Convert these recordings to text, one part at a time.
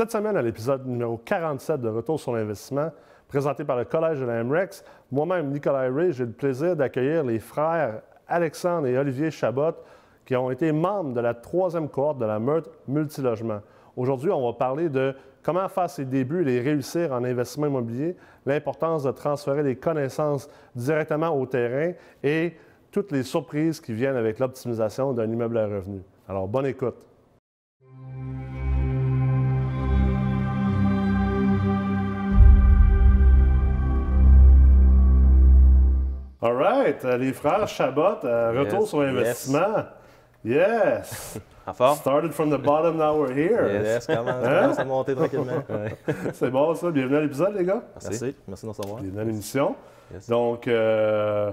Cette semaine, à l'épisode numéro 47 de Retour sur l'investissement, présenté par le Collège de la MREX, moi-même, Nicolas Ray, j'ai le plaisir d'accueillir les frères Alexandre et Olivier Chabot, qui ont été membres de la troisième cohorte de la Meurthe Multilogement. Aujourd'hui, on va parler de comment faire ses débuts et les réussir en investissement immobilier, l'importance de transférer les connaissances directement au terrain et toutes les surprises qui viennent avec l'optimisation d'un immeuble à revenu. Alors, bonne écoute. All right, euh, les frères Chabot, euh, retour Yes, sur l'investissement. Yes! Forme? Started from the bottom, now we're here. Yes, commence, Hein? commence à monter tranquillement. C'est bon ça, bienvenue à l'épisode les gars. Merci. Merci de nous recevoir. Bienvenue à l'émission. Yes. Donc, euh,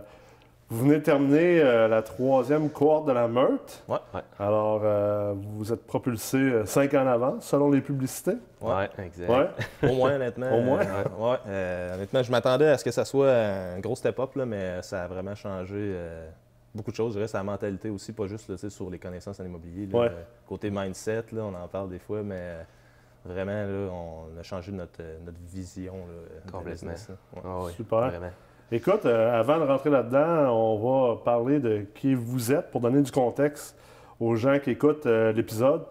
vous venez de terminer euh, la troisième cohorte de la Meurthe. Ouais, ouais. Alors, euh, vous êtes propulsé euh, cinq ans en avant, selon les publicités. Ouais, exact. Ouais. Au moins, honnêtement. Au moins? euh, ouais, euh, honnêtement, je m'attendais à ce que ça soit un gros step-up, là, mais ça a vraiment changé euh, beaucoup de choses. Je dirais, c'est la mentalité aussi, pas juste là, sur les connaissances en immobilier. là. Ouais. Côté mindset, là, on en parle des fois, mais vraiment, là, on a changé notre, notre vision Complètement. business, là. Ouais. Ah oui, Super. Vraiment. Écoute, euh, avant de rentrer là-dedans, on va parler de qui vous êtes pour donner du contexte aux gens qui écoutent euh, l'épisode.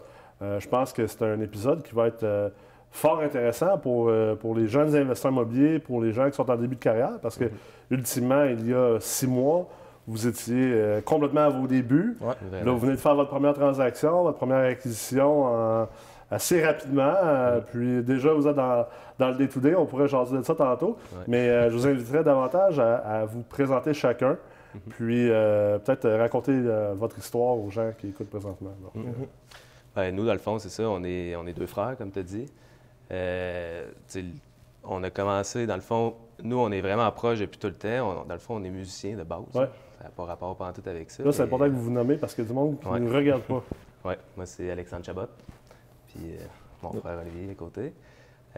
Euh, je pense que c'est un épisode qui va être fort intéressant pour, pour les jeunes investisseurs immobiliers, pour les gens qui sont en début de carrière, parce que ultimement, il y a six mois, vous étiez complètement à vos débuts. Ouais. Là, vous venez de faire votre première transaction, votre première acquisition en- assez rapidement. euh, Puis déjà, vous êtes dans, dans le day-to-day. On pourrait jaser de ça tantôt. Mais euh, je vous inviterai davantage à, à vous présenter chacun. Mhm. Puis euh, peut-être raconter votre histoire aux gens qui écoutent présentement. Donc, Mhm. Ben, nous, dans le fond, c'est ça. On est, on est deux frères, comme tu as dit. Euh, on a commencé, dans le fond, nous, on est vraiment proches depuis tout le temps. On- dans le fond, on est musiciens de base. Ouais. Ça n'a pas rapport pas tout avec ça. Là, c'est important que vous vous nommez parce qu'il y a du monde qui Ouais. ne nous regarde pas. Ouais, moi, c'est Alexandre Chabot. Puis euh, mon frère Olivier à côté.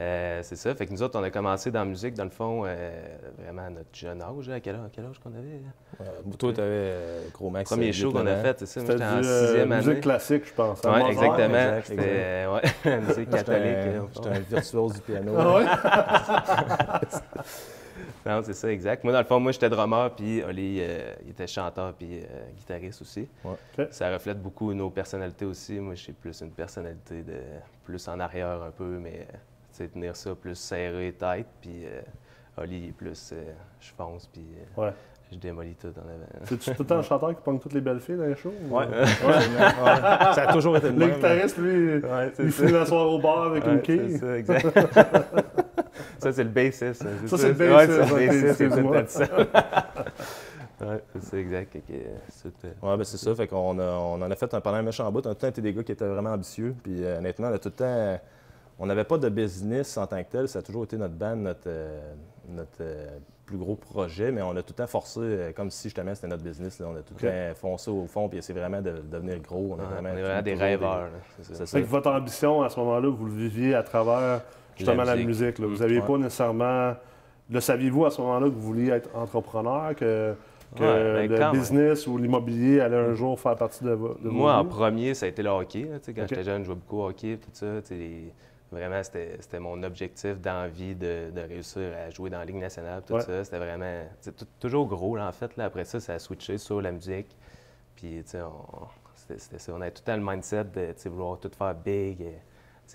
Euh, c'est ça. Fait que nous autres, on a commencé dans la musique, dans le fond, euh, vraiment à notre jeune âge. À quel âge, quel âge qu'on avait? Euh, toi, tu avais gros max. Premier show 8-9 qu'on a fait, c'est ça. J'étais du en euh, sixième musique année. classique, je pense. Oui, exactement. exact, C'était euh, ouais, musique catholique. J'étais un virtuose du piano. Ah ouais? Non, c'est ça, exact. Moi, dans le fond, moi, j'étais drummer, puis Oli, euh, il était chanteur, puis euh, guitariste aussi. Ouais. Ça reflète beaucoup nos personnalités aussi. Moi, j'ai plus une personnalité de plus en arrière un peu, mais euh, tu sais, tenir ça plus serré, tête, puis euh, Oli, plus euh, je fonce, puis euh, Ouais. je démolis tout en avant. C'est-tu tout le temps le chanteur qui pogne toutes les belles filles dans les shows? ou- Ouais. Ouais, Ça a toujours été le Le guitariste, lui, Ouais, il finit la soirée au bar avec une quille. c'est ça, exact. ça, c'est le bassiste. hein, Ça, c'est le Ouais, bassiste, c'est ok, le bassiste, c'est ouais, c'est exact. C'est, euh, Ouais, ben c'est ça. Fait qu'on a, on en a fait un, pendant un méchant bout. On a tout le temps été des gars qui étaient vraiment ambitieux. Puis euh, honnêtement, on a tout le temps. euh, on n'avait pas de business en tant que tel. Ça a toujours été notre band, notre, euh, notre euh, plus gros projet. Mais on a tout le temps forcé, euh, comme si justement c'était notre business. là. On a tout le temps foncé au fond. Puis c'est vraiment de, de devenir gros. On, a ouais, vraiment, on est vraiment des rêveurs. là, c'est ça. C'est Fait ça. que votre ambition à ce moment-là, vous le viviez à travers justement la La musique. là. Vous Mm. n'aviez Ouais. pas nécessairement. Le saviez-vous à ce moment-là que vous vouliez être entrepreneur, que, que Ouais, ben, le même. business ou l'immobilier allait un jour faire partie de, de vos Moi, en premier, ça a été le hockey. là, quand j'étais jeune, je jouais beaucoup au hockey, tout ça. les- Vraiment, c'était mon objectif d'envie de, de réussir à jouer dans la Ligue nationale, tout Ouais. ça. C'était vraiment toujours gros, là, en fait. Là. Après ça, ça a switché sur la musique. Puis, tu sais, on, ça. On avait tout le temps le mindset de vouloir tout faire big,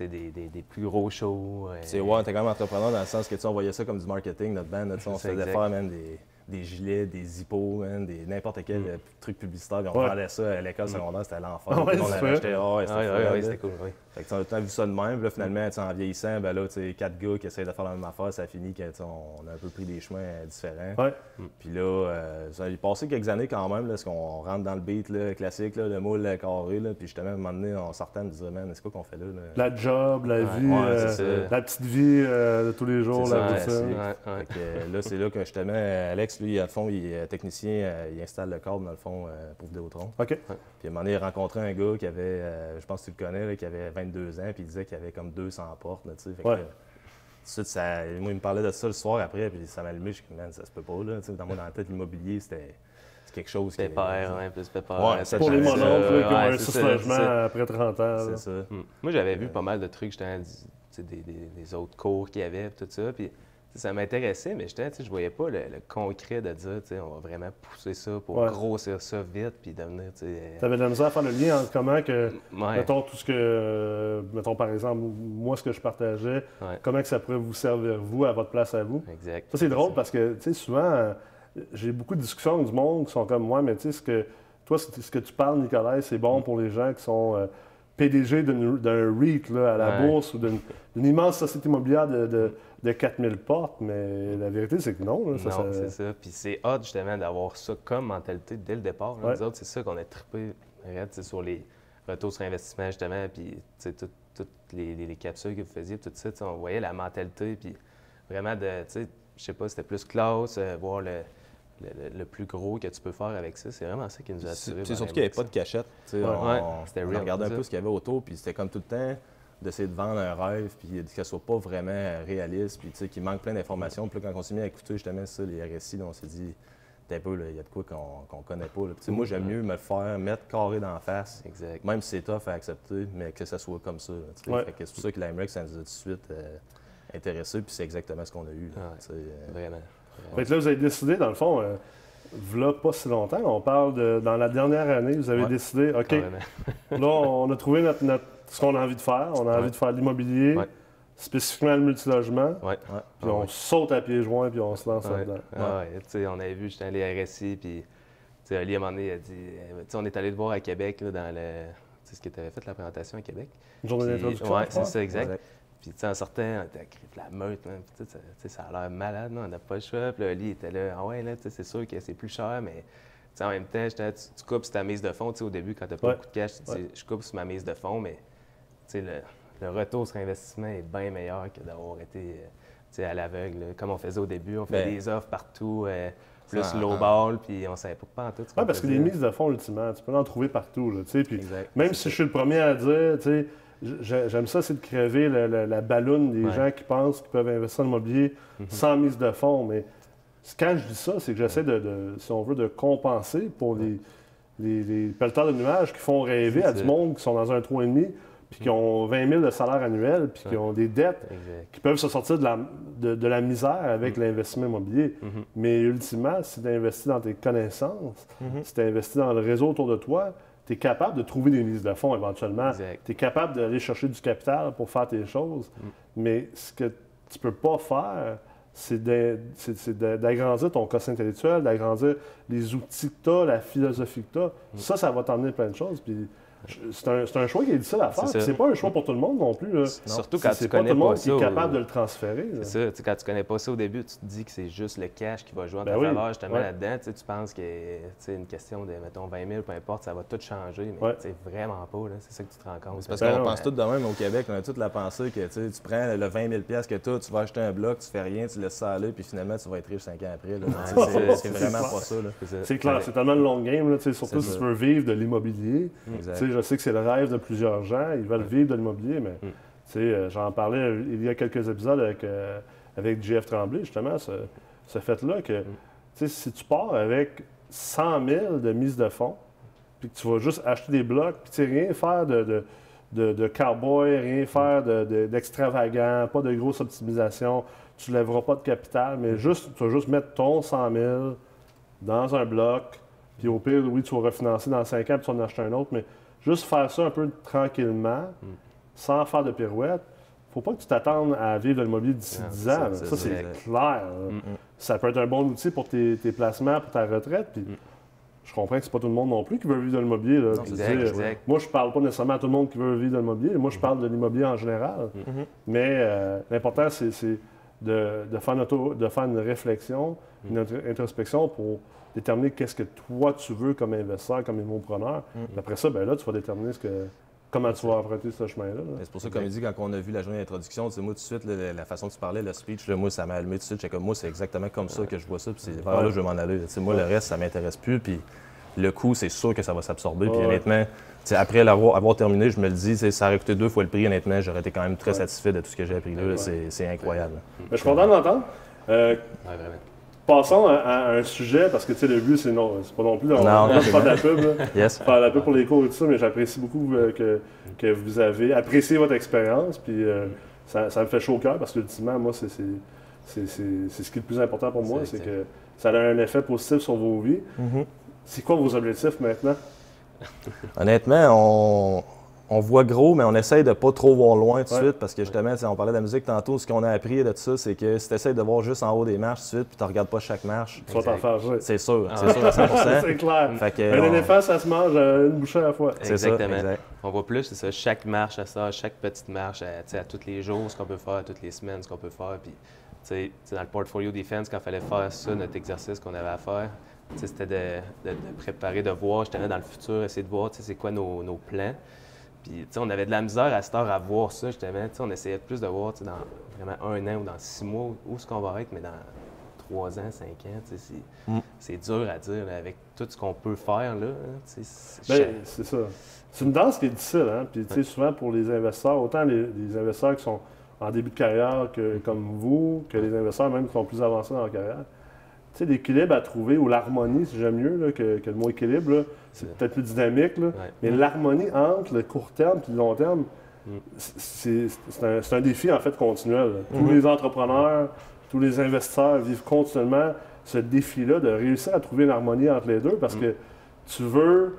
des, des, des plus gros shows. euh, C'est ouais, t'es quand même entrepreneur dans le sens que tu on voyait ça comme du marketing, notre band. sais, on se C'est faisait exact. faire même des, des gilets, des hippos, man, des, n'importe quel Mm. euh, truc publicitaire. Puis on Ouais. vendait ça à l'école secondaire, c'était l'enfer. Ah ouais, vrai. achetait. Ah ouais, c'était Ouais, fou, ouais, là. ouais, c'était cool, oui. Fait que, le temps vu ça de même. Là, finalement, en vieillissant, ben là, tu sais, quatre gars qui essayent de faire la même affaire, ça finit que, tu sais, on a un peu pris des chemins euh, différents. Ouais. Puis là, euh, ça a passé quelques années quand même, là, parce qu'on rentre dans le beat là, classique, là, le moule carré. Là, puis justement, à un moment donné, on sortait, on me disait, man, c'est quoi qu'on fait là? là? La job, la Ouais, vie, ouais, euh, la petite vie euh, de tous les jours, C'est la ça. Fait que, là, c'est là que justement, Alex, lui, à fond, il est technicien, il installe le câble, dans le fond, pour Vidéotron. OK. Puis à un moment donné, il a rencontré un gars qui avait, euh, je pense que tu le connais, là, qui avait 22 ans, puis il disait qu'il avait comme 200 portes, là, tu sais. Fait Ouais. ça, moi, il me parlait de ça le soir après, puis ça m'a allumé. Je suis comme, man, ça se peut pas, là. Tu sais, dans, moi, dans la tête, l'immobilier, c'était c'est quelque chose qui. Pépère, ouais, plus pépère. Ouais, Pour les mononcles ouais, un ça. après 30 ans. C'est ça. Hmm. Moi, j'avais vu pas mal de trucs. J'étais tu des, autres cours qu'il y avait, tout ça. Puis ça m'intéressait, mais j'étais, je voyais pas le, concret de dire, on va vraiment pousser ça pour grossir ça vite puis devenir. Tu avais de la misère à faire le lien entre comment que, mettons, tout ce que, euh, mettons par exemple, moi, ce que je partageais, comment que ça pourrait vous servir, vous, à votre place à vous? Exact. Ça, c'est drôle parce que, tu sais, souvent, j'ai beaucoup de discussions avec du monde qui sont comme moi, mais tu sais, ce que, toi, ce que tu parles, Nicolas, c'est bon mm. pour les gens qui sont. Euh, PDG d'un REIT à la bourse ou d'une immense société immobilière de, de 4000 portes, mais la vérité, c'est que non. non, c'est ça. Puis c'est hot, justement, d'avoir ça comme mentalité dès le départ. Nous autres, c'est ça qu'on a trippé sur les retours sur investissement, justement, puis toutes les, les, capsules que vous faisiez, tout ça, on voyait la mentalité, puis vraiment de, tu sais, je sais pas, c'était plus classe, euh, voir le, le, plus gros que tu peux faire avec ça. C'est vraiment ça qui nous a attirés. C'est surtout qu'il n'y avait pas de cachette. on, on regardait un peu ce qu'il y avait autour, puis c'était comme tout le temps d'essayer de vendre un rêve, puis que ce soit pas vraiment réaliste, puis tu sais, qu'il manque plein d'informations. Puis là, quand on s'est mis à écouter justement ça, les RSI, on s'est dit, un peu, il y a de quoi qu'on ne connaît pas. Moi, j'aime mieux me le faire, mettre carré d'en face, exact. même si c'est tough à accepter, mais que ça soit comme ça. C'est pour ça que l'Amrex, ça nous a tout de suite euh, intéressés, puis c'est exactement ce qu'on a eu. Euh. vraiment. Fait là, vous avez décidé, dans le fond, euh, là, pas si longtemps, on parle de, dans la dernière année, vous avez décidé, OK, là, on a trouvé notre, ce qu'on a envie de faire. On a envie de faire l'immobilier, spécifiquement le multilogement. Puis on saute à pieds joints, puis on se lance là-dedans. Ouais. on avait vu, j'étais allé à RSI, puis Ali, à un moment donné, a dit, euh, on est allé te voir à Québec, là, dans le... ce qui avait fait la présentation à Québec. Une journée d'introduction. Oui, c'est ça, exact. Puis, tu sais, en sortant, on était à la meute, man. Puis, ça, ça a l'air malade, non? on n'a pas le choix. Puis, là, Ali était là, ah ouais, là, c'est sûr que c'est plus cher, mais en même temps, tu, tu coupes sur ta mise de fond. Au début, quand tu n'as pas beaucoup de cash, tu dis, je coupe sur ma mise de fond, mais le, le, retour sur investissement est bien meilleur que d'avoir été à l'aveugle. Comme on faisait au début, on fait ben des offres partout. Euh, plus low ball, puis on savait pas, en tout. Oui, parce que les mises de fond, ultimement, tu peux en trouver partout. Là, puis même si je suis le premier à dire, J'aime ça, c'est de crever la, la, ballonne des gens qui pensent qu'ils peuvent investir en immobilier mhm. sans mise de fonds. Mais quand je dis ça, c'est que j'essaie de, si on veut, de compenser pour les, les, les pelleteurs de nuages qui font rêver à du monde qui sont dans un trou et demi, puis qui ont 20 000 de salaire annuel, puis qui ont des dettes, qui peuvent se sortir de la, de, la misère avec mhm. l'investissement immobilier. Mhm. Mais ultimement, si tu investis dans tes connaissances, si tu investis dans le réseau autour de toi, tu es capable de trouver des mises de fonds éventuellement. Tu es capable d'aller chercher du capital pour faire tes choses. Mm. Mais ce que tu ne peux pas faire, c'est d'agrandir ton quotient intellectuel, d'agrandir les outils que tu as, la philosophie que tu as. Mm. Ça, ça va t'emmener plein de choses. Puis c'est un, un, choix qui est difficile à faire. C'est pas un choix pour tout le monde non plus. Là. Surtout quand tu connais pas, tout le monde qui est capable de le transférer. C'est ça. Quand tu connais pas ça au début, tu te dis que c'est juste le cash qui va jouer en ben ta faveur justement là-dedans. Tu, tu penses que c'est une question de, mettons, 20 000, peu importe, ça va tout changer. Mais c'est vraiment pas. C'est ça que tu te rends compte. C'est parce qu'on pense tout de même au Québec. On a toute la pensée que tu prends le 20 000 que tu as, tu vas acheter un bloc, tu fais rien, tu laisses ça aller, puis finalement, tu vas être riche 5 ans après. C'est vraiment pas ça. C'est clair. C'est tellement le long game. Surtout si tu veux vivre de l'immobilier. Je sais que c'est le rêve de plusieurs gens. Ils veulent vivre de l'immobilier, mais mm. euh, j'en parlais il y a quelques épisodes avec, euh, avec JF Tremblay, justement, ce, ce fait-là, que mm. si tu pars avec 100 000 de mise de fonds, puis que tu vas juste acheter des blocs, puis rien faire de, de, de, cowboy, rien faire d'extravagant, pas de grosse optimisation, tu ne lèveras pas de capital, mais mm. juste, tu vas juste mettre ton 100 000 dans un bloc, puis au pire, oui, tu vas refinancer dans 5 ans, puis tu vas en acheter un autre, mais Juste faire ça un peu tranquillement, sans faire de pirouette. faut pas que tu t'attendes à vivre de l'immobilier d'ici 10 ans. Ça, c'est clair. Mm, mm. Ça peut être un bon outil pour tes, placements, pour ta retraite. Puis, mm. Je comprends que c'est pas tout le monde non plus qui veut vivre de l'immobilier. Moi, je parle pas nécessairement à tout le monde qui veut vivre de l'immobilier. Moi, je parle de l'immobilier en général. Mm-hmm. Mais euh, l'important, c'est de, de, faire de faire une réflexion, une introspection pour déterminer qu'est-ce que toi tu veux comme investisseur, comme immopreneur. Mm Après ça, ben là, tu vas déterminer ce que, comment tu vas emprunter ce chemin-là. C'est pour ça, comme il dit, quand on a vu la journée d'introduction, moi, tout de suite, la façon que tu parlais, le speech, moi, ça m'a allumé tout de suite. Comme moi, c'est exactement comme ça que je vois ça. Puis c'est vers là je vais m'en aller. moi, le reste, ça m'intéresse plus. Puis le coût, c'est sûr que ça va s'absorber. Puis honnêtement, après l'avoir avoir terminé, je me le dis, ça aurait coûté deux fois le prix. Honnêtement, j'aurais été quand même très satisfait de tout ce que j'ai appris là. C'est incroyable. je suis content d'entendre. Euh, Passons à, un sujet, parce que tu sais, le but, c'est non, c'est pas non plus de faire de la pub. Faire la pub pour les cours et tout ça, mais j'apprécie beaucoup euh, que, que, vous avez apprécié votre expérience. Puis euh, ça, ça me fait chaud au cœur parce qu'ultimement, moi, c'est c'est- c'est- c'est- c'est ce qui est le plus important pour moi, C'est que ça a un effet positif sur vos vies. Mhm. C'est quoi vos objectifs maintenant? Honnêtement, on, on voit gros, mais on essaye de pas trop voir loin tout de Ouais. suite parce que justement, on parlait de la musique tantôt, ce qu'on a appris de tout ça, c'est que si tu essaies de voir juste en haut des marches tout de suite puis tu regardes pas chaque marche, Tu vas t'en faire jouer. c'est sûr, Ah c'est sûr à 100 c'est clair. Fait que, Un on- éléphant, ça se mange euh, une bouchée à la fois. Ça, Exactement. exact. On voit plus, c'est ça, chaque marche à ça, chaque petite marche à, à tous les jours, ce qu'on peut faire, toutes les semaines, ce qu'on peut faire. Puis, dans le portfolio defense, quand il fallait faire ça, notre exercice qu'on avait à faire, c'était de, de- de préparer, de voir, justement, dans le futur, essayer de voir, c'est quoi nos, nos plans. Puis, tu sais, on avait de la misère à cette heure à voir ça, justement. Tu sais, on essayait plus de voir, tu sais, dans vraiment un an ou dans six mois, où est-ce qu'on va être, mais dans trois ans, cinq ans, c'est, Mm. c'est dur à dire, là, avec tout ce qu'on peut faire, là. hein, c'est- Ben, c'est ça. C'est une danse qui est difficile, hein? Puis, tu sais, souvent pour les investisseurs, autant les, les investisseurs qui sont en début de carrière que comme vous, que les investisseurs même qui sont plus avancés dans leur carrière. Tu sais, l'équilibre à trouver, ou l'harmonie, si j'aime mieux là, que, que le mot équilibre, c'est peut-être plus dynamique, là, Ouais. mais l'harmonie entre le court terme et le long terme, Mm. c'est un, défi en fait continuel. là. Tous les entrepreneurs, tous les investisseurs vivent continuellement ce défi-là de réussir à trouver une harmonie entre les deux parce Mm. que tu veux,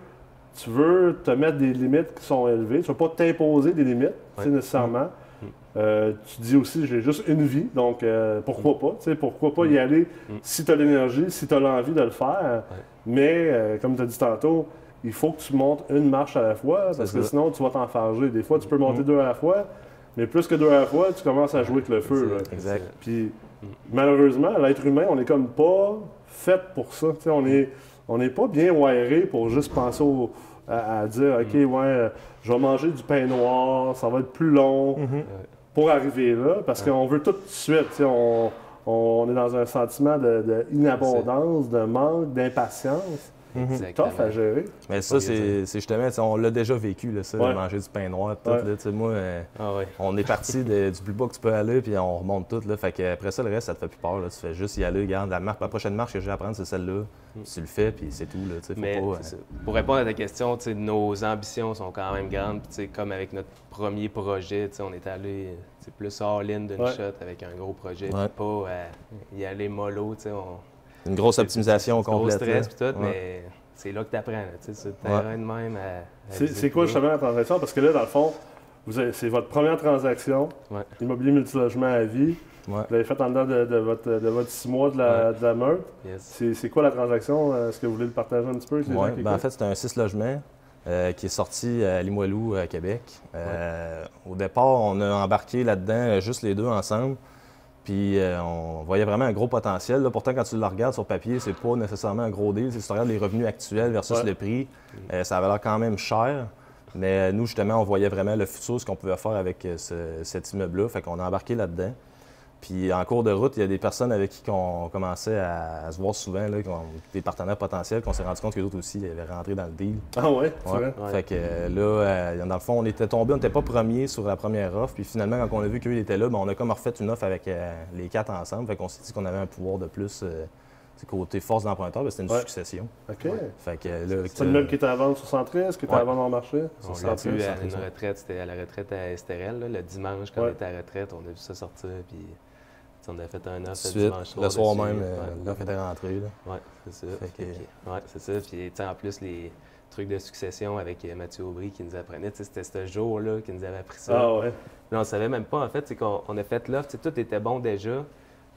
tu veux te mettre des limites qui sont élevées. Tu ne veux pas t'imposer des limites, Ouais. nécessairement. Mm. Euh, tu dis aussi, j'ai juste une vie, donc euh, pourquoi pas? tu sais, Pourquoi pas y aller Mm. si tu as l'énergie, si tu as l'envie de le faire. Mais, euh, comme tu as dit tantôt, il faut que tu montes une marche à la fois, parce que sinon, tu vas t'enfarger. Des fois, tu peux monter Mm. deux à la fois, mais plus que deux à la fois, tu commences à jouer avec le feu. là. Exact. Puis, Mm. malheureusement, l'être humain, on est comme pas fait pour ça. Tu sais, on est, on n'est pas bien wiré pour juste penser au- à, à dire, OK, ouais, je vais manger du pain noir, ça va être plus long Mhm. pour arriver là, parce Ouais. qu'on veut tout de suite. On, on est dans un sentiment de, de inabondance, de manque, d'impatience. Mhm. Exactement. Tough à gérer. Mais ça, c'est c'est justement, on l'a déjà vécu, là, ça, de manger du pain noir, tout. Ouais. là, tu sais, moi, euh, Ah ouais. on est parti de- du plus bas que tu peux aller, puis on remonte tout. Là, fait que après ça, le reste, ça te fait plus peur. Là, tu fais juste y aller, regarde, la, marque, la prochaine marche que j'ai à prendre, c'est celle-là. Puis Tu le fais, puis c'est tout. Là, tu sais, faut Mais pas, euh, pour répondre à ta question, tu sais, nos ambitions sont quand même grandes. Puis, tu sais, comme avec notre premier projet, tu sais, on est allé plus all-in d'une Ouais. shot avec un gros projet, puis Ouais. pas euh, y aller mollo. tu sais, on- une grosse optimisation c'est- c'est complète. Gros stress là. tout, Ouais. mais c'est là que tu apprends. C'est Ouais. terrain de même. à- à C'est quoi justement la transaction? Parce que là, dans le fond, vous avez- c'est votre première transaction, Ouais. immobilier multilogement à vie. Ouais. Vous l'avez fait en dedans de, de votre, de votre six mois de la, de la meute. Yes. C'est c'est quoi la transaction? Euh, Est-ce que vous voulez le partager un petit peu avec les Ouais, gens qui ben, en fait, c'est un 6 logements euh, qui est sorti à Limoilou, à Québec. Euh, Au départ, on a embarqué là-dedans juste les deux ensemble. Puis euh, on voyait vraiment un gros potentiel. Là, pourtant, quand tu le regardes sur papier, c'est pas nécessairement un gros deal. Si tu regardes les revenus actuels versus Ouais. le prix, euh, ça avait l'air quand même cher. Mais euh, nous, justement, on voyait vraiment le futur, ce qu'on pouvait faire avec ce- cet immeuble-là. Fait qu'on a embarqué là-dedans. Puis en cours de route, il y a des personnes avec qui on commençait à, à se voir souvent, là, des partenaires potentiels, qu'on s'est rendu compte que d'autres aussi avaient rentré dans le deal. Ah ouais, Ouais. vrai? Ouais. Fait que euh, là, euh, dans le fond, on était tombé, on n'était pas premier sur la première offre. Puis finalement, quand on a vu qu'eux étaient là, ben, on a comme refait une offre avec euh, les quatre ensemble. Fait qu'on s'est dit qu'on avait un pouvoir de plus euh, côté force d'emprunteur, ben, c'était une Ouais. succession. OK. Fait que là, C'est le même qui était à vendre sur Centris, qui était Ouais. à vendre en marché? On l'a vu à une retraite, c'était à la retraite à Estérel, là, le dimanche quand Ouais. on était à la retraite, on a vu ça sortir, puis on a fait un offre le dimanche soir. le soir dessus. même, euh, Ouais. l'offre était rentrée. là. Oui, c'est ça. Que- ouais, c'est ça. Puis, tu sais, en plus, les trucs de succession avec euh, Mathieu Aubry qui nous apprenait, tu sais, c'était ce jour-là qui nous avait appris ça. Ah ouais. Puis on savait même pas, en fait, c'est qu'on on a fait l'offre, tout était bon déjà.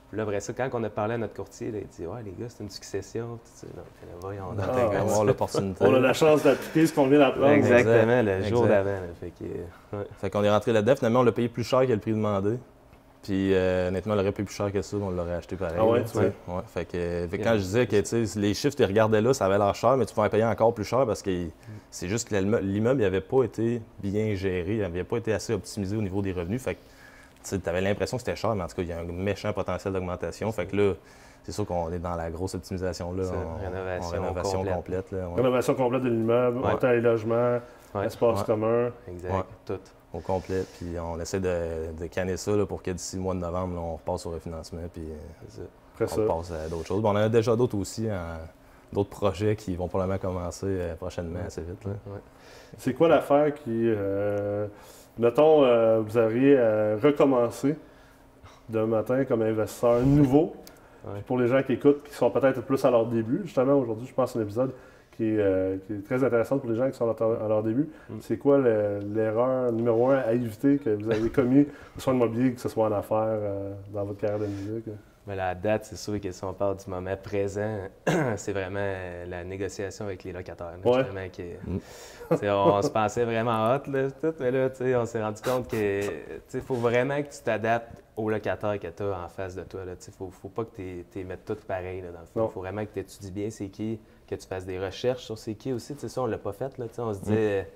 Puis là, après ça, quand on a parlé à notre courtier, là, il dit Ouais, les gars, c'est une succession. Puis, là, voyons, on Ah, comme avoir l'opportunité. On a la chance d'appliquer ce qu'on vient d'apprendre. Exactement, le Exact. jour d'avant. ouais. Fait qu'on est rentré là-dedans. Finalement, on l'a payé plus cher que le prix demandé. Puis euh, honnêtement, on l'aurait payé plus cher que ça, mais on l'aurait acheté pareil. Ah ouais, là, tu sais. Ouais. Fait que, fait que Yeah. quand je disais que les chiffres, tu les regardais là, ça avait l'air cher, mais tu pouvais en payer encore plus cher parce que c'est juste que l'immeuble n'avait pas été bien géré, il n'avait pas été assez optimisé au niveau des revenus. Fait que tu avais l'impression que c'était cher, mais en tout cas, il y a un méchant potentiel d'augmentation. Fait que là, c'est sûr qu'on est dans la grosse optimisation là, Ça, en- rénovation en rénovation complète. complète. là, ouais. Rénovation complète de l'immeuble, Ouais. hôtel et logement, Ouais. espace Ouais. commun. Exact, Ouais. tout. Au complet. Puis on essaie de, de canner ça là, pour que d'ici le mois de novembre, là, on repasse au refinancement. Puis euh, ça. Après on passe à d'autres choses. Bon, on en a déjà d'autres aussi, en- d'autres projets qui vont probablement commencer euh, prochainement assez vite. Ouais. C'est quoi l'affaire qui, euh, mettons, euh, vous auriez recommencé d'un matin comme investisseur nouveau? Ouais. Pour les gens qui écoutent, qui sont peut-être plus à leur début, justement, aujourd'hui, je pense à un épisode qui est, euh, qui est très intéressant pour les gens qui sont à leur- à leur début. Mm. C'est quoi le- l'erreur numéro un à éviter que vous avez commis, que ce soit en immobilier, que ce soit en affaires, euh, dans votre carrière de musique? Mais la date, c'est sûr que si on parle du moment présent, c'est vraiment euh, la négociation avec les locataires. là, Ouais. Mm. on, se pensait vraiment hot, là, tout, mais là, on s'est rendu compte que il faut vraiment que tu t'adaptes aux locataires que tu as en face de toi. Il ne faut, faut pas que tu les mettes tous pareil. Là, dans le fond. Il faut vraiment que tu étudies bien c'est qui, que tu fasses des recherches sur c'est qui aussi. Tu sais, ça, on l'a pas fait. Là, on se disait.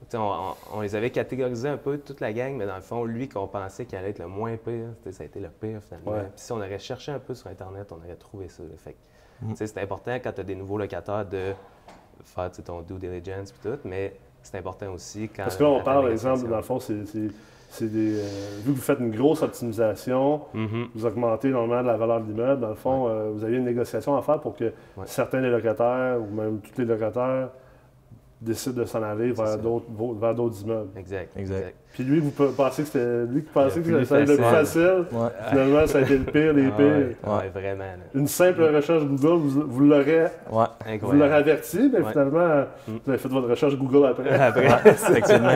tu sais, On, les avait catégorisés un peu, toute la gang, mais dans le fond, lui qu'on pensait qu'il allait être le moins pire, ça a été le pire finalement. Ouais. Puis si on aurait cherché un peu sur Internet, on aurait trouvé ça. Fait Mm. c'est important quand tu as des nouveaux locataires de faire ton due diligence et tout, mais c'est important aussi quand. Parce que là, on parle, négociation. exemple, dans le fond, c'est- c'est des. euh, vu que vous faites une grosse optimisation, Mhm. vous augmentez normalement la valeur de l'immeuble, dans le fond, euh, vous avez une négociation à faire pour que certains des locataires, ou même tous les locataires, décident de s'en aller vers d'autres vers d'autres immeubles. Exact. Exact. Puis lui, vous pe- pensez que c'était lui qui pensait que plus ça allait être le plus facile. Ouais. Finalement, ça a été le pire des Ah pires. ouais, Ouais. ouais, vraiment. là. Une simple recherche Google, vous, vous l'aurez Ouais. vous l'aurez averti, mais Ouais. finalement, Mm. vous avez fait votre recherche Google après. Après, Effectivement.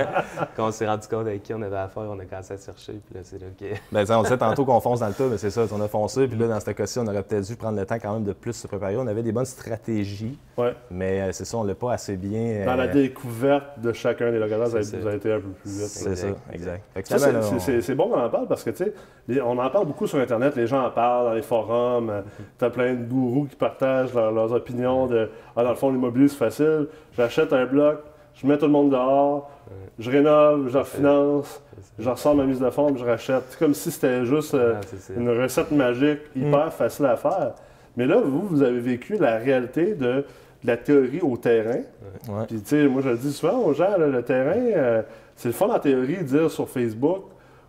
quand on s'est rendu compte avec qui on avait affaire, on a commencé à chercher. Puis là, c'est là que. Ben, on disait tantôt qu'on fonce dans le tas, mais c'est ça, on a foncé. Puis là, dans ce cas-ci, on aurait peut-être dû prendre le temps quand même de plus se préparer. On avait des bonnes stratégies, Ouais. mais euh, c'est ça, on l'a pas assez bien. Dans la découverte de chacun des locataires, vous avez, été un peu plus vite. C'est ça, Exact. finalement, c'est- bon qu'on en parle parce que, tu sais, on en parle beaucoup sur Internet, les gens en parlent dans les forums, euh, t'as plein de gourous qui partagent leur- leurs opinions de « Ah, dans le fond, l'immobilier, c'est facile, j'achète un bloc, je mets tout le monde dehors, je rénove, je refinance, je ressors ma mise de fonds, puis je rachète. » C'est comme si c'était juste euh, Ah, une recette magique hyper facile à faire. Mais là, vous, vous avez vécu la réalité de, de la théorie au terrain. Ouais. Puis, tu sais, moi, je le dis souvent aux gens, là, le terrain, euh, c'est le fun en théorie de dire sur Facebook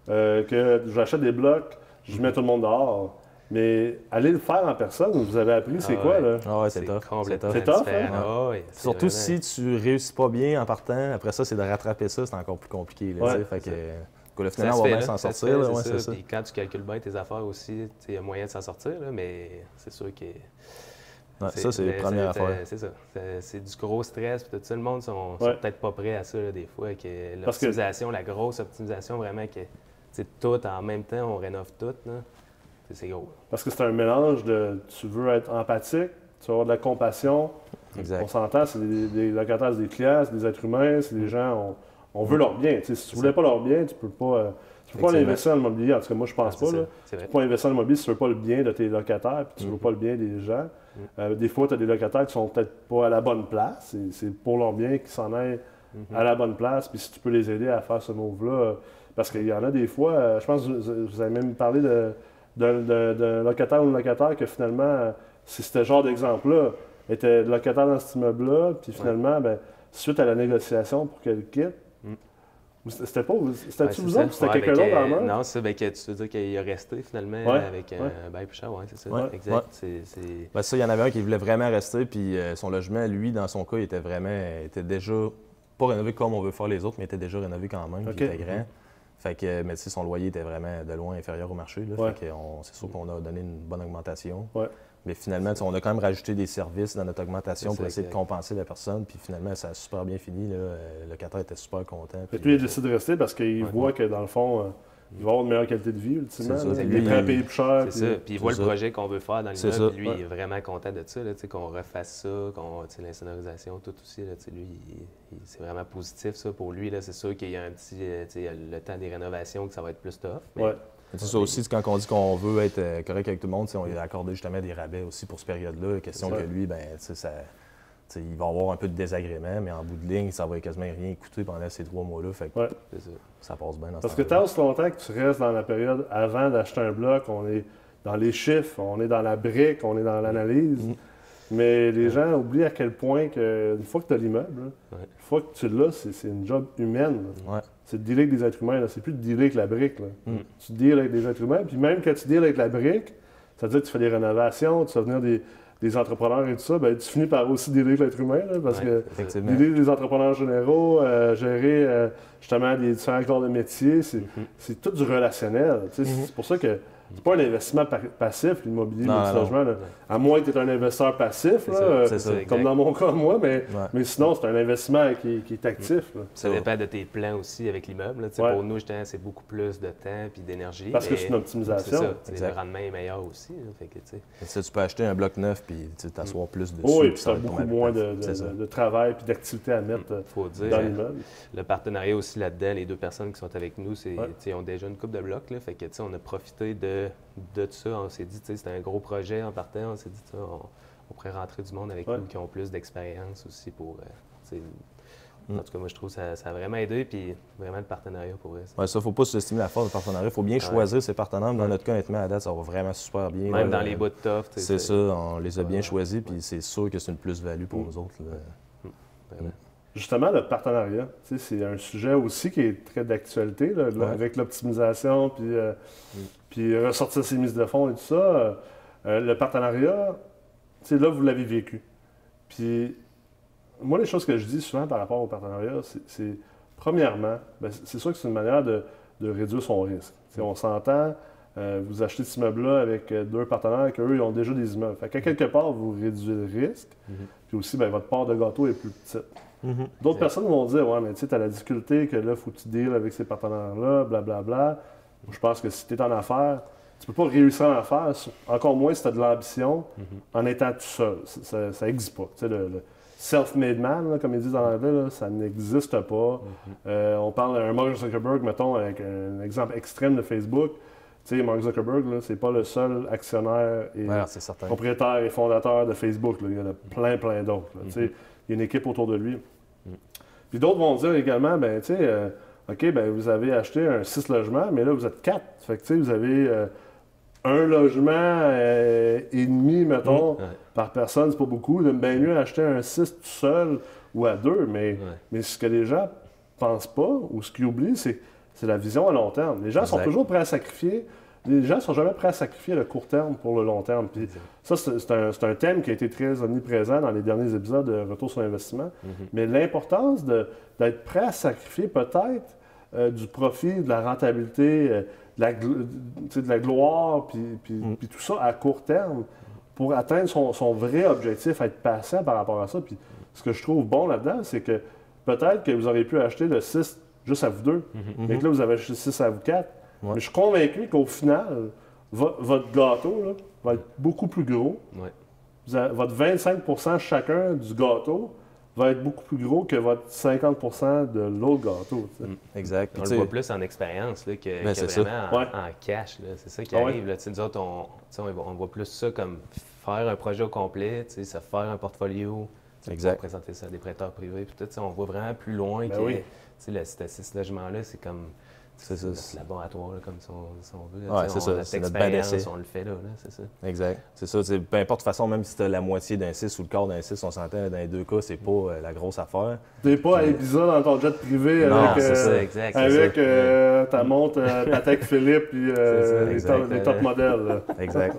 euh, que j'achète des blocs, je mets tout le monde dehors. Mais aller le faire en personne, vous avez appris, c'est Ah quoi, ouais. là? Ah ouais, c'est tough. complètement C'est tough, hein? Ah ouais, Surtout si tu réussis pas bien en partant, après ça, c'est de rattraper ça, c'est encore plus compliqué. Là, Ouais, fait que, finalement, se on va bien s'en sortir. fait, là, ouais, c'est c'est ça. ça. Puis quand tu calcules bien tes affaires aussi, il y a moyen de s'en sortir, là, mais c'est sûr que. Ouais, ça, c'est la première c'est- affaire. C'est ça. C'est- du gros stress. Puis tout ça, le monde sont, sont Ouais. peut-être pas prêts à ça, là, des fois. Que l'optimisation, la grosse optimisation, vraiment, que c'est tout en même temps, on rénove tout. C'est- gros. Parce que c'est un mélange de tu veux être empathique, tu veux avoir de la compassion. On s'entend, c'est des, des locataires, c'est des clients, c'est des êtres humains, c'est des gens, on, on veut leur bien. Si tu voulais pas leur bien, tu peux pas. euh, tu peux pas investir dans l'immobilier. En tout cas, moi, je pense Ah, pas. Là. Tu peux pas investir dans l'immobilier si tu veux pas le bien de tes locataires, puis tu veux Mhm. pas le bien des gens. Mhm. Euh, des fois, tu as des locataires qui sont peut-être pas à la bonne place. C'est- pour leur bien qu'ils s'en aillent Mhm. à la bonne place. Puis si tu peux les aider à faire ce move-là, parce qu'il y en a des fois, euh, je pense que vous, vous avez même parlé de- locataire ou une locataire que finalement, si c'était ce genre d'exemple-là, était locataire dans cet immeuble-là, puis finalement, ben, suite à la négociation pour qu'elle quitte, c'était pas c'était-tu Ouais, vous ça. autres ou c'était Ouais, quelqu'un avec, d'autre euh, main? Non, c'est ça. Ben, que tu veux dire qu'il est resté finalement Ouais, avec un ouais. bail plus cher. Oui, c'est ça. Ouais, Exact. ouais. C'est- c'est- Ben, ça, il y en avait un qui voulait vraiment rester, puis euh, son logement, lui, dans son cas, il était vraiment, était déjà pas rénové comme on veut faire les autres, mais il était déjà rénové quand même, puis il était grand. Fait que, mais tu sais, son loyer était vraiment de loin inférieur au marché. Là, Ouais. Fait que on- c'est sûr qu'on a donné une bonne augmentation. Mais finalement, on a quand même rajouté des services dans notre augmentation pour essayer de compenser la personne. Puis finalement, ça a super bien fini. Là. Euh, Le locataire était super content. Puis- lui, il décide de rester parce qu'il Ouais. voit que dans le fond, euh, il va avoir une meilleure qualité de vie, ultimement. Ça, Il est prêt à payer plus cher. C'est ça. Puis il voit le ça. projet qu'on veut faire dans l'immeuble. puis Lui, Ouais. il est vraiment content de ça, qu'on refasse ça, qu'on, l'insonorisation, tout aussi. Là, lui, c'est vraiment positif, ça, pour lui. C'est sûr qu'il y a un petit, euh, le temps des rénovations, que ça va être plus tough. Mais Ouais. C'est ça aussi, quand on dit qu'on veut être euh, correct avec tout le monde, on lui a accordé justement des rabais aussi pour cette période-là. Question que lui, ben, ça, il va avoir un peu de désagrément, mais en bout de ligne, ça va quasiment rien coûter pendant ces trois mois-là. Fait que Ouais. ça. ça passe bien dans Parce ce que tant aussi longtemps que tu restes dans la période avant d'acheter un bloc, on est dans les chiffres, on est dans la brique, on est dans l'analyse. Mm. Mais les gens oublient à quel point que une fois que tu as l'immeuble, Ouais. une fois que tu l'as, c'est une job humaine. Ouais. C'est de dealer avec des êtres humains. là. C'est plus de dealer avec la brique. là. Mm. Tu deals avec des êtres humains. Puis même quand tu deals avec la brique, ça veut dire que tu fais des rénovations, tu fais venir des, des entrepreneurs et tout ça, ben, tu finis par aussi avec l'être humain, là, parce Ouais, que dealer des entrepreneurs généraux, euh, gérer euh, justement des différents corps de métier, c'est Mhm. c'est tout du relationnel. Mhm. C'est pour ça que c'est pas un investissement pa- passif, l'immobilier, Non, multilogement. là. À moins que tu es un investisseur passif, là, ça, euh, ça, comme dans mon cas, moi, mais, Ouais. mais sinon, c'est un investissement qui, qui est actif. Ça dépend de tes plans aussi avec l'immeuble. Ouais. Pour nous, justement, c'est beaucoup plus de temps puis d'énergie. Parce que c'est une optimisation. Ça. Le rendement est meilleur aussi. là. Fait que, Et ça, tu peux acheter un bloc neuf puis t'asseoir plus dessus. Oh, oui, puis puis ça tu as beaucoup moins de, travail et d'activité à mettre euh, faut dire. dans euh, l'immeuble. Le partenariat aussi là-dedans, les deux personnes qui sont avec nous, c'est, Ouais. ont déjà une coupe de blocs. Là, fait que, on a profité de, de ça. On s'est dit, c'était un gros projet en partant. On s'est dit, on, on pourrait rentrer du monde avec Ouais. nous qui ont plus d'expérience aussi pour. Mm. En tout cas, moi, je trouve que ça, ça a vraiment aidé. Puis vraiment, le partenariat pour vrai. Ouais, ça, faut pas sous-estimer la force du partenariat. Il faut bien Ouais. choisir ses partenaires. Dans Ouais. notre cas, honnêtement, à date, ça va vraiment super bien. Même là. dans les bouts de tough. tu sais, C'est ça, on les a bien choisis, puis c'est sûr que c'est une plus-value pour Mm. nous autres. là. Vraiment. Justement, le partenariat, tu sais, c'est un sujet aussi qui est très d'actualité, là, là, Ouais. avec l'optimisation, puis, euh, Mm. puis ressortir ses mises de fonds et tout ça. euh, euh, le partenariat, tu sais, là, vous l'avez vécu. Puis, moi, les choses que je dis souvent par rapport au partenariat, c'est- premièrement, ben, c'est- sûr que c'est une manière de, de réduire son risque. Tu sais, on s'entend, euh, vous achetez cet immeuble-là avec euh, deux partenaires qu'eux, ils ont déjà des immeubles. Fait qu'à quelque part, vous réduisez le risque, Mhm. puis aussi, ben, votre part de gâteau est plus petite. D'autres Exact. personnes vont dire Ouais, mais tu sais, tu as la difficulté que là, il faut que tu deals avec ces partenaires-là, blablabla. Je pense que si tu es en affaires, tu peux pas réussir en affaires, encore moins si tu as de l'ambition, Mhm. en étant tout seul. Ça- n'existe pas. Tu sais, le, le self-made man, là, comme ils disent en anglais, là, ça n'existe pas. Mhm. Euh, on parle d'un Mark Zuckerberg, mettons, avec un exemple extrême de Facebook. Tu sais, Mark Zuckerberg, c'est pas le seul actionnaire et Ouais, propriétaire et fondateur de Facebook. là. Il y en a plein, plein d'autres. Mhm. Il y a une équipe autour de lui. Puis d'autres vont dire également, ben, tu sais, euh, OK, ben, vous avez acheté un 6 logements, mais là, vous êtes 4. Fait que, tu sais, vous avez euh, un logement euh, et demi, mettons, Ouais. par personne, c'est pas beaucoup. De bien mieux acheter un 6 tout seul ou à deux. Mais, Ouais. mais ce que les gens pensent pas ou ce qu'ils oublient, c'est c'est la vision à long terme. Les gens sont toujours prêts à sacrifier. Les gens sont jamais prêts à sacrifier le court terme pour le long terme. Puis ça, c'est c'est un, c'est un thème qui a été très omniprésent dans les derniers épisodes de Retour sur investissement. Mhm. Mais l'importance de- d'être prêt à sacrifier peut-être euh, du profit, de la rentabilité, euh, la, de la gloire, puis, puis- Mm. puis tout ça à court terme pour atteindre son, son vrai objectif, être patient par rapport à ça. Puis ce que je trouve bon là-dedans, c'est que peut-être que vous auriez pu acheter le 6 juste à vous deux, mais que là, vous avez acheté 6 à vous quatre. Ouais. Mais je suis convaincu qu'au final, vo- votre gâteau là, va être beaucoup plus gros. Ouais. Vous avez- votre 25 chacun du gâteau va être beaucoup plus gros que votre 50% de l'autre gâteau. Mm. Exact. On le voit plus en expérience là, que, Ben, que vraiment en, Ouais. en cash. là. C'est ça qui Ah ouais. arrive. là. Nous autres, on, voit plus ça comme faire un projet au complet, tu sais, se faire un portfolio, Exact. présenter ça à des prêteurs privés. Puis tout, on voit vraiment plus loin Ben que oui. tu sais, le, ce six logements-là, c'est comme C'est ça, notre c'est- laboratoire, là, comme si on, si on veut. Ouais, c'est on- ça, Notre c'est notre banc expérience, d'essai. on le fait là, là c'est ça. Exact. C'est ça. c'est- Peu importe, de toute façon, même si tu as la moitié d'un 6 ou le quart d'un 6, on s'entend, dans les deux cas, c'est pas euh, la grosse affaire. T'es pas à Ibiza dans ton jet privé Non, avec, euh, ça, exact. c'est avec ça. euh, ta montre Patek Philippe puis euh, C'est ça, les, top, les top modèles. Exact.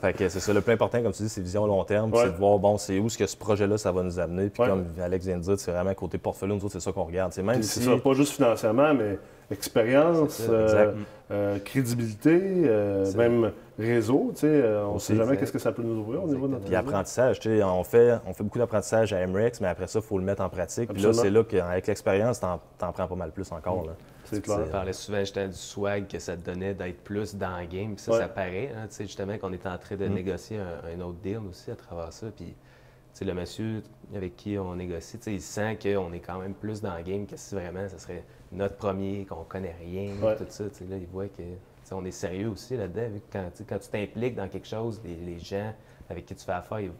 fait que c'est ça. Le plus important, comme tu dis, c'est vision long terme. puis Ouais. C'est de voir, bon, c'est où ce que ce projet-là, ça va nous amener. Puis Ouais. comme Alex vient de dire, c'est vraiment côté portfolio, nous autres, c'est ça qu'on regarde. C'est même Puis si. C'est ça, pas juste financièrement, mais expérience, euh, euh, crédibilité, euh, même réseau. tu sais, on ne sait jamais qu'est-ce que ça peut nous ouvrir au niveau de notre Puis apprentissage, tu sais, on fait, on fait beaucoup d'apprentissage à MREX, mais après ça, il faut le mettre en pratique. Puis là, c'est là qu'avec l'expérience, t'en t'en prends pas mal plus encore. Là. C'est clair. On parlait souvent justement du swag que ça te donnait d'être plus dans le game. Puis ça, Ouais. ça paraît. hein, tu sais, justement, qu'on était en train de Mm. négocier un, un autre deal aussi à travers ça. Puis, le monsieur avec qui on négocie, il sent qu'on est quand même plus dans le game que si vraiment ça serait notre premier, qu'on connaît rien, Ouais. tout ça. Là, il voit que on est sérieux aussi là-dedans. vu que Quand, tu sais, quand tu t'impliques dans quelque chose, les, les gens avec qui tu fais affaire,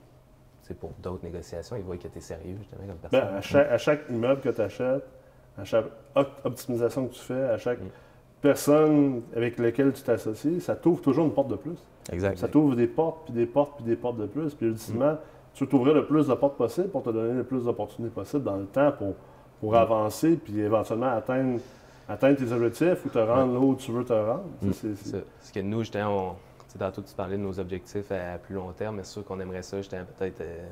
sais, pour d'autres négociations, ils voient que tu es sérieux, justement, comme Ben, personne. à, chaque, à chaque immeuble que tu achètes, à chaque op- optimisation que tu fais, à chaque Mm. personne avec laquelle tu t'associes, ça t'ouvre toujours une porte de plus. Exact. Ça t'ouvre des portes, puis des portes, puis des portes de plus. Puis ultimement, tu veux t'ouvrir le plus de portes possible pour te donner le plus d'opportunités possibles dans le temps pour, pour avancer, puis éventuellement atteindre, atteindre tes objectifs ou te rendre là où tu veux te rendre. Mm. C'est-. Parce que nous, justement, on, tantôt, tu parlais de nos objectifs à, plus long terme, mais c'est sûr qu'on aimerait ça, justement, peut-être euh,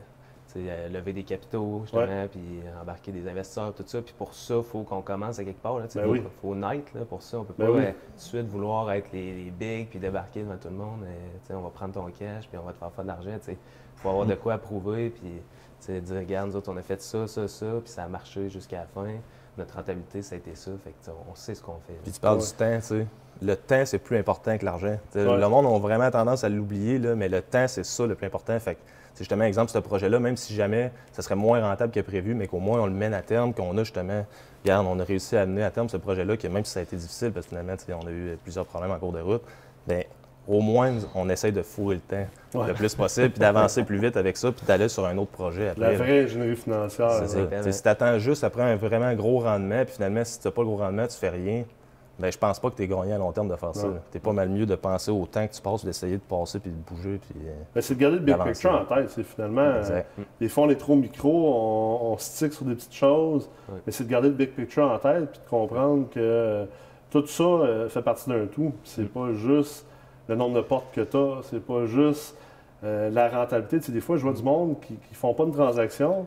euh, lever des capitaux, justement, puis embarquer des investisseurs, tout ça. Puis pour ça, il faut qu'on commence à quelque part. Il Ben faut, oui. faut naître là, pour ça. On peut Ben pas oui. euh, tout de suite vouloir être les, les bigs puis débarquer devant tout le monde. Euh, on va prendre ton cash, puis on va te faire faire de l'argent. Il faut avoir de quoi prouver, puis dire, regarde, nous autres, on a fait ça, ça, ça, puis ça a marché jusqu'à la fin. Notre rentabilité, ça a été ça. Fait que, on sait ce qu'on fait. Puis tu parles Ouais. du temps, tu sais. Le temps, c'est plus important que l'argent. Ouais. Le monde a vraiment tendance à l'oublier, mais le temps, c'est ça le plus important. Fait que, c'est justement, exemple, ce projet-là, même si jamais ça serait moins rentable que prévu, mais qu'au moins on le mène à terme, qu'on a justement, regarde, on a réussi à amener à terme ce projet-là, que même si ça a été difficile, parce que finalement, on a eu plusieurs problèmes en cours de route, bien, au moins, on essaye de fourrer le temps Ouais. le plus possible, puis d'avancer plus vite avec ça, puis d'aller sur un autre projet après. La vraie ingénierie financière. C'est sais, Si tu attends juste après un vraiment gros rendement, puis finalement, si tu n'as pas le gros rendement, tu fais rien, ben je pense pas que tu es gagné à long terme de faire ça. Tu pas mal mieux de penser au temps que tu passes, d'essayer de passer puis de bouger. Puis, euh, Ben, c'est de garder le big picture en tête. C'est finalement, euh, des fois, on est trop micro, on, on stick sur des petites choses, mais c'est de garder le big picture en tête puis de comprendre que euh, tout ça euh, fait partie d'un tout. C'est Mm. pas juste le nombre de portes que tu as, c'est pas juste la rentabilité. Tu sais, des fois, je vois du monde qui ne font pas de transaction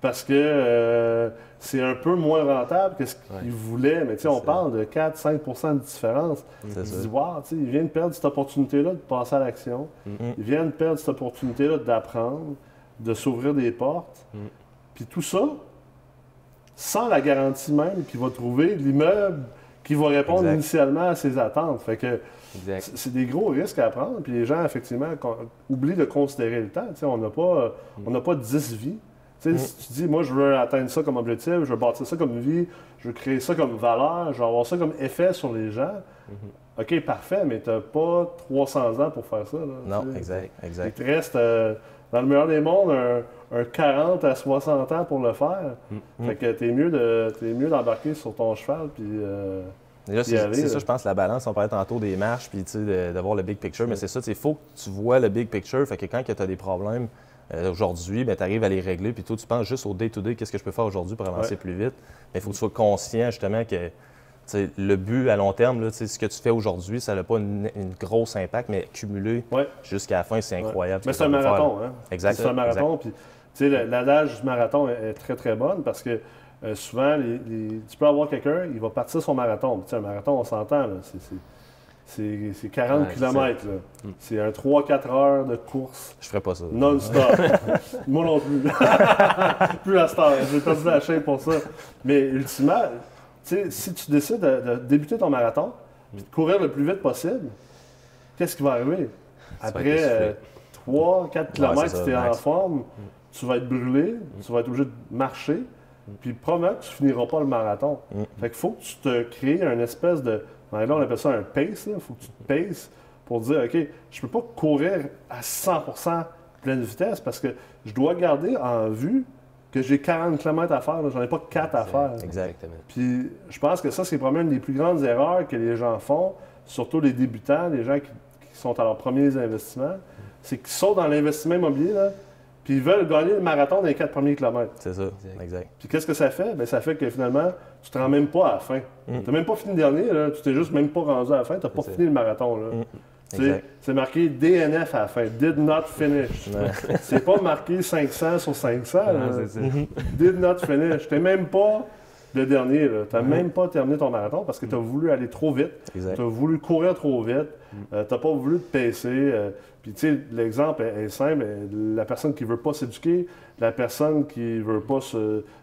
parce que euh, c'est un peu moins rentable que ce qu'ils Ouais. voulaient. Mais tu sais, on ça. parle de 4-5% de différence. C'est Tu ça. dis, wow, tu sais, ils viennent perdre cette opportunité-là de passer à l'action. Mm. Ils viennent perdre cette opportunité-là d'apprendre, de s'ouvrir des portes. Mm. Puis tout ça, sans la garantie même qu'il va trouver l'immeuble qui va répondre Exact. initialement à ses attentes. Fait que c'est des gros risques à prendre. Puis les gens, effectivement, oublient de considérer le temps. Tu sais, on n'a pas, on n'a pas 10 vies. Tu sais, Mm. Si tu dis, moi, je veux atteindre ça comme objectif, je veux bâtir ça comme vie, je veux créer ça comme valeur, je veux avoir ça comme effet sur les gens. Mm-hmm. OK, parfait, mais tu n'as pas 300 ans pour faire ça. là, Non, tu sais. exact, Il exact. te reste, euh, dans le meilleur des mondes, un, un 40 à 60 ans pour le faire. Mm. Fait que t'es mieux de t'es mieux d'embarquer sur ton cheval puis euh, c'est ça, je pense, la balance. On parlait tantôt des marches, puis tu sais, de, de voir le big picture. Mais c'est ça, il faut que tu vois le big picture. Fait que quand tu as des problèmes euh, aujourd'hui, tu arrives à les régler, puis toi, tu penses juste au day-to-day, qu'est-ce que je peux faire aujourd'hui pour avancer Ouais. plus vite. Mais il faut que tu sois conscient, justement, que le but à long terme, là, ce que tu fais aujourd'hui, ça n'a pas une, une grosse impact, mais cumulé Ouais. jusqu'à la fin, c'est incroyable. Mais ce c'est un marathon, hein? Exact. C'est un marathon. Puis, tu sais, le- l'adage du marathon est, est très, très bonne parce que euh, souvent, les- les- tu peux avoir quelqu'un, il va partir son marathon. Puis, Tu sais, un marathon, on s'entend, c'est- c'est- c'est c'est 40 Ouais, km. là. Mm. C'est un 3-4 heures de course Je ferais pas ça. non-stop. Moi non plus. plus à cette heure. J'ai perdu la chaîne pour ça. Mais ultimement, tu sais, si tu décides de, de débuter ton marathon, puis de courir le plus vite possible, qu'est-ce qui va arriver? Après essoufflé. 3-4 km, c'est ça, si tu es en forme, tu vas être brûlé, tu vas être obligé de marcher, puis probablement que tu finiras pas le marathon. Fait qu'il faut que tu te crées un espèce de. Là, on appelle ça un pace. Il faut que tu te paces pour dire OK, je peux pas courir à 100% pleine vitesse parce que je dois garder en vue que j'ai 40 km à faire. J'en ai pas 4 à faire. Exactement. Puis je pense que ça, c'est probablement une des plus grandes erreurs que les gens font, surtout les débutants, les gens qui, qui sont à leurs premiers investissements. C'est qu'ils sont dans l'investissement immobilier, là, puis ils veulent gagner le marathon dans les 4 premiers kilomètres. C'est ça, Exact. exact. Puis qu'est-ce que ça fait? Bien, ça fait que finalement, tu te rends même pas à la fin. Mm. Tu n'as même pas fini le dernier, là. tu t'es juste même pas rendu à la fin, tu n'as pas fini le marathon. Là. Mm. C'est marqué DNF à la fin, did not finish. C'est pas marqué 500 sur 500. là. Non, c'est ça. Did not finish. T'es même pas le dernier. Tu n'as Mhm. même pas terminé ton marathon parce que tu as voulu aller trop vite. Tu as voulu courir trop vite. Mhm. tu n'as pas voulu te pacer. euh, puis, tu sais, l'exemple est, est simple. La personne qui ne veut pas s'éduquer, la personne qui ne veut pas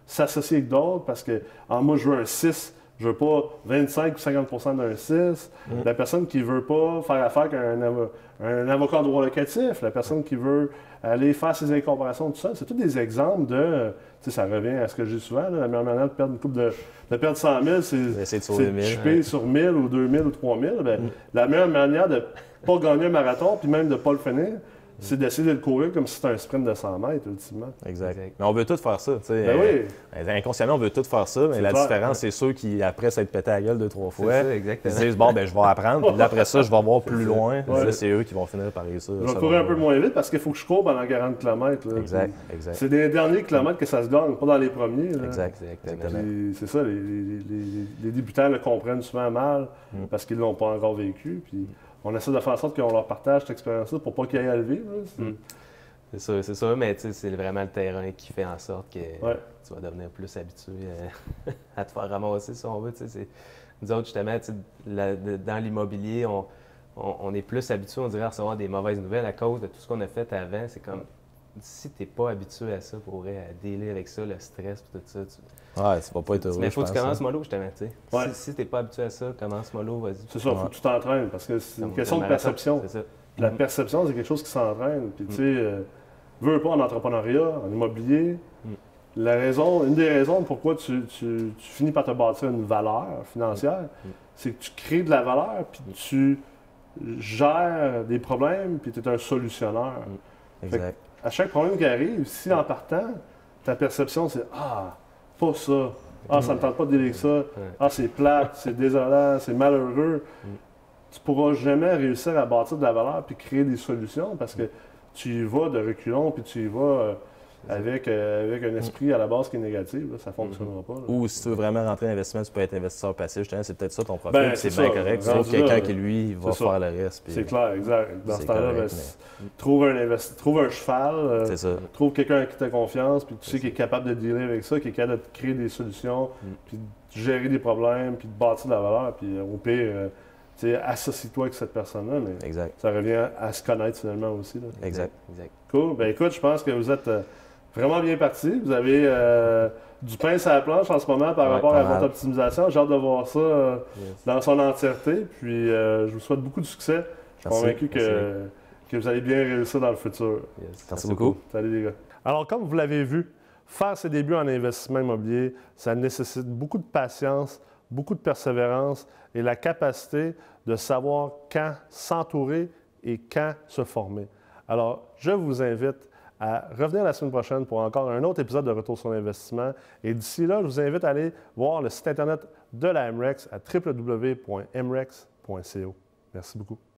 s'associer avec d'autres parce que, ah, moi, je veux un 6. Je veux pas 25 ou 50% d'un 6. Mhm. La personne qui veut pas faire affaire avec un, avo- un avocat en droit locatif. La personne qui veut aller faire ses incorporations, tout ça. C'est tous des exemples de. Tu sais, ça revient à ce que j'ai souvent. là, la meilleure manière de perdre une coupe de, de perdre 100 000, c'est de de 1000. chipper sur 1000 ou 2000 ou 3000. Ben, Mm. La meilleure manière de pas gagner un marathon, puis même de pas le finir, c'est d'essayer de le courir comme si c'était un sprint de 100 mètres, ultimement. Exact. Exact. Mais on veut tout faire ça. tu sais. Ben Euh, oui, Inconsciemment, on veut tout faire ça, mais la clair. différence, c'est ceux qui, après s'être pété la gueule deux, trois fois, ça, ils disent Bon, ben, je vais apprendre, puis là, après ça, je vais voir plus loin. Ouais. c'est eux qui vont finir par réussir. je vais courir un peu moins vite parce qu'il faut que je cours pendant 40 km. là. Exact, exact. C'est dans les derniers kilomètres que ça se gagne, pas dans les premiers. là. Exact. Exactement. C'est ça, les, les- les- les- les débutants le comprennent souvent mal Mm. parce qu'ils ne l'ont pas encore vécu. Puis on essaie de faire en sorte qu'on leur partage cette expérience-là pour pas qu'ils aillent à le vivre. là. C'est- Mm. C'est ça, c'est ça, mais c'est vraiment le terrain qui fait en sorte que Ouais. tu vas devenir plus habitué euh, à te faire ramasser si on veut. Nous autres, justement, la- de- dans l'immobilier, on, on- on est plus habitué, on dirait, à recevoir des mauvaises nouvelles à cause de tout ce qu'on a fait avant. C'est comme, si tu n'es pas habitué à ça, pour à dealer avec ça, le stress, tout ça, tu, Ouais, ça va pas être heureux. mais il faut que je tu pense, commences hein. mollo, sais. Ouais. Si, si tu n'es pas habitué à ça, commence mollo, vas-y. C'est ça, il faut Ouais. que tu t'entraînes parce que c'est une question de perception. Ça. La perception, c'est quelque chose qui s'entraîne. Puis, tu Mm. sais, euh, veux pas en entrepreneuriat, en immobilier. Mm. La raison, une des raisons pourquoi tu, tu- tu finis par te bâtir une valeur financière, Mm. c'est que tu crées de la valeur, puis tu gères des problèmes, puis tu es un solutionneur. Exact. À chaque problème qui arrive, si en partant, ta perception, c'est Ah, pas ça. Ah, ça ne tente pas de dire ça. Ah, c'est plate, c'est désolant, c'est malheureux. Mm. Tu pourras jamais réussir à bâtir de la valeur puis créer des solutions parce que tu y vas de reculons puis tu y vas euh. Avec, euh, avec un esprit à la base qui est négatif. là, ça ne fonctionnera pas. là. Ou si tu veux vraiment rentrer en investissement, tu peux être investisseur passif. Justement, c'est peut-être ça ton profil. Ben, c'est bien correct. Rendu Sauf quelqu'un qui, lui, va faire le reste. puis- C'est clair, exact. Dans ce temps-là, ben, mais- trouve, un investi- trouve un cheval, euh, C'est ça. trouve quelqu'un qui tu as confiance, puis tu sais qu'il est capable de dealer avec ça, qui est capable de créer des solutions, Mm. puis de gérer des problèmes, puis de bâtir de la valeur, puis euh, au pire, euh, tu associe-toi avec cette personne-là, mais Exact. ça revient à se connaître finalement aussi. là. Exact. Exact. Cool. Ben écoute, je pense que vous êtes euh, vraiment bien parti. Vous avez euh, du pain sur la planche en ce moment par Ouais, rapport à mal. votre optimisation. J'ai hâte de voir ça euh, Yes. dans son entièreté. Puis euh, je vous souhaite beaucoup de succès. Je suis Merci. convaincu que, que vous allez bien réussir dans le futur. Yes. Merci beaucoup. Salut les gars. Alors, comme vous l'avez vu, faire ses débuts en investissement immobilier, ça nécessite beaucoup de patience, beaucoup de persévérance et la capacité de savoir quand s'entourer et quand se former. Alors, je vous invite à revenir la semaine prochaine pour encore un autre épisode de Retour sur l'investissement. Et d'ici là, je vous invite à aller voir le site Internet de la MREX à www.mrex.co. Merci beaucoup.